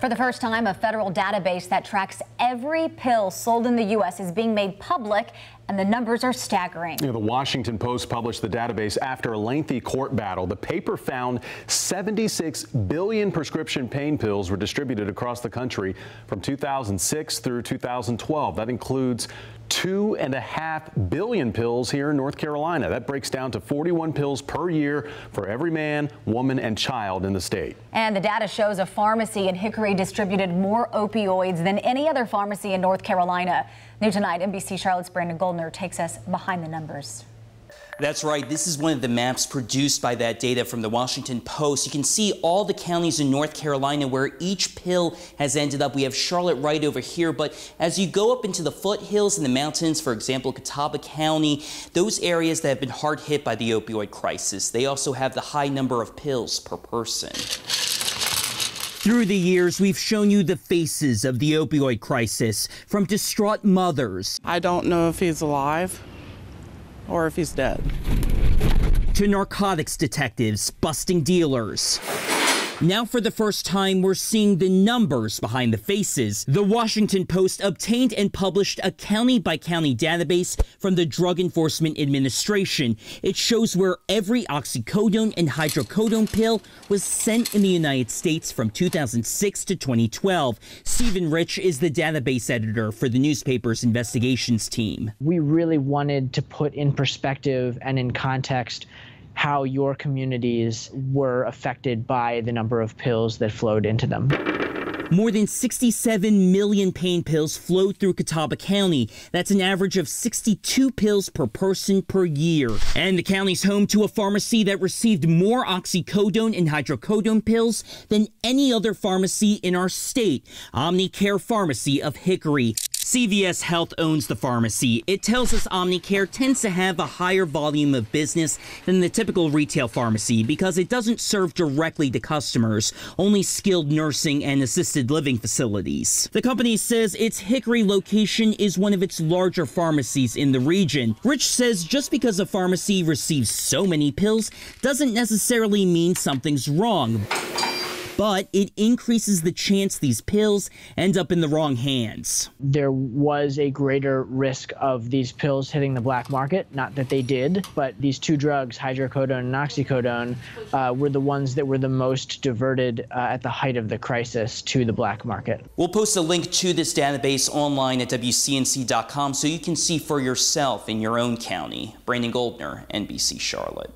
For the first time, a federal database that tracks every pill sold in the U.S. is being made public, and the numbers are staggering. You know, the Washington Post published the database after a lengthy court battle. The paper found 76 billion prescription pain pills were distributed across the country from 2006 through 2012. That includes two and a half billion pills here in North Carolina. That breaks down to 41 pills per year for every man, woman, and child in the state. And the data shows a pharmacy in Hickory distributed more opioids than any other pharmacy in North Carolina. New tonight, NBC Charlotte's Brandon Goldner takes us behind the numbers. That's right. This is one of the maps produced by that data from the Washington Post. You can see all the counties in North Carolina where each pill has ended up. We have Charlotte right over here, but as you go up into the foothills and the mountains, for example, Catawba County, those areas that have been hard hit by the opioid crisis, they also have the high number of pills per person. Through the years, we've shown you the faces of the opioid crisis, from distraught mothers. I don't know if he's alive or if he's dead. To narcotics detectives busting dealers. Now, for the first time, we're seeing the numbers behind the faces. The Washington Post obtained and published a county by county database from the Drug Enforcement Administration. It shows where every oxycodone and hydrocodone pill was sent in the United States from 2006 to 2012. Steven Rich is the database editor for the newspaper's investigations team. We really wanted to put in perspective and in context how your communities were affected by the number of pills that flowed into them. More than 67 million pain pills flowed through Catawba County. That's an average of 62 pills per person per year. And the county's home to a pharmacy that received more oxycodone and hydrocodone pills than any other pharmacy in our state, Omnicare Pharmacy of Hickory. CVS Health owns the pharmacy. It tells us Omnicare tends to have a higher volume of business than the typical retail pharmacy because it doesn't serve directly to customers, only skilled nursing and assisted living facilities. The company says its Hickory location is one of its larger pharmacies in the region. Rich says just because a pharmacy receives so many pills doesn't necessarily mean something's wrong but it increases the chance these pills end up in the wrong hands. There was a greater risk of these pills hitting the black market. Not that they did, but these two drugs, hydrocodone and oxycodone, uh, were the ones that were the most diverted uh, at the height of the crisis to the black market. We'll post a link to this database online at WCNC.com so you can see for yourself in your own county. Brandon Goldner, NBC Charlotte.